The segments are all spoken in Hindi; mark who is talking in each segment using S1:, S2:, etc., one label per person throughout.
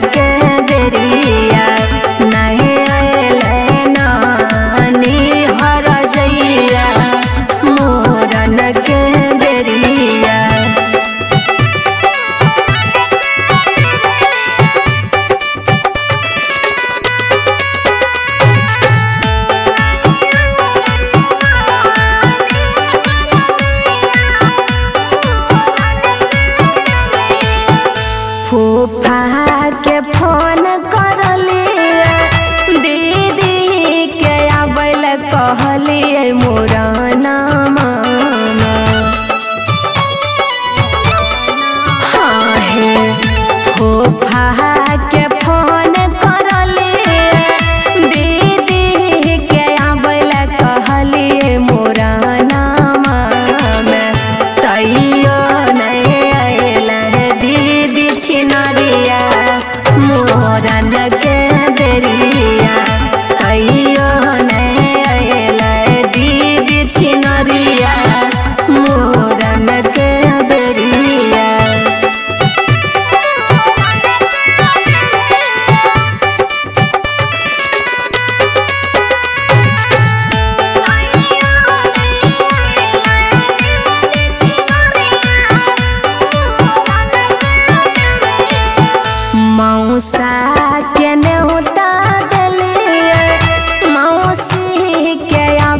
S1: que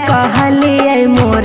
S1: कहलिए मोर